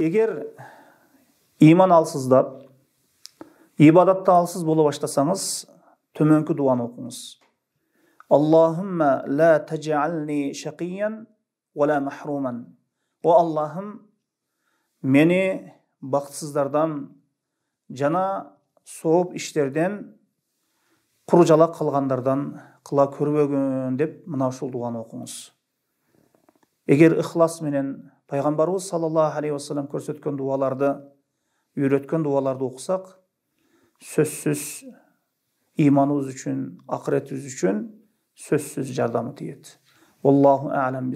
егер иман алсыздап ибадатта алсыз бола баштасаңыз төменгі дуаны оқыңыз. Аллахумма ла шақиян махруман о аллахым мені бақытсыздардан жана сооп иштерден құр жала қалғандардан қыла көрбөгөн деп мына ушул дуаны оқыңыз. Егер ықылас менен пайғамбарыбыз саллаллаху алейхи уассалам көрсөткөн дуаларды үйрөткөн дуаларды оқысақ сөзсүз иманыбыз үчүн акыретибиз үчүн сөзсүз жардамы алам